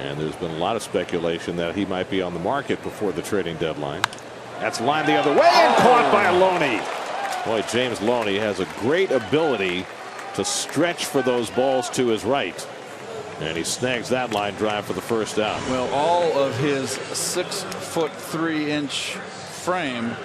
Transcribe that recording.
And there's been a lot of speculation that he might be on the market before the trading deadline. That's lined the other way and caught by oh. Loney. Boy, James Loney has a great ability to stretch for those balls to his right. And he snags that line drive for the first out. Well, all of his six foot three inch frame